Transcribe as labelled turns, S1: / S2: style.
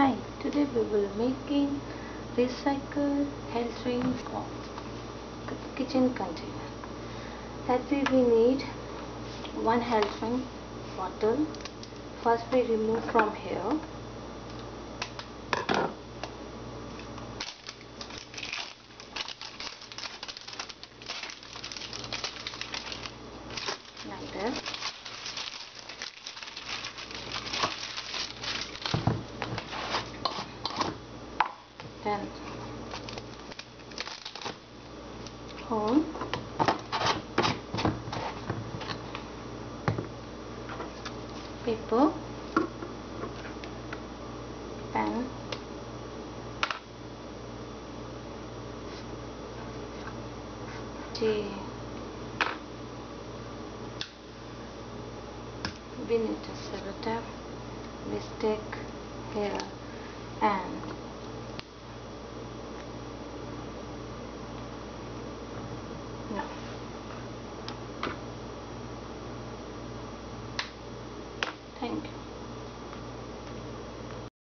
S1: Hi, today we will making recycled health drink kitchen container. That way we need one health drink bottle. First we remove from here. Like this. Then home paper pen tea we need a cellotape we stick here. and